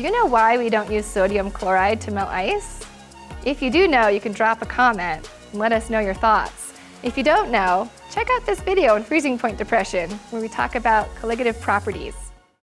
Do you know why we don't use sodium chloride to melt ice? If you do know, you can drop a comment and let us know your thoughts. If you don't know, check out this video on freezing point depression, where we talk about colligative properties.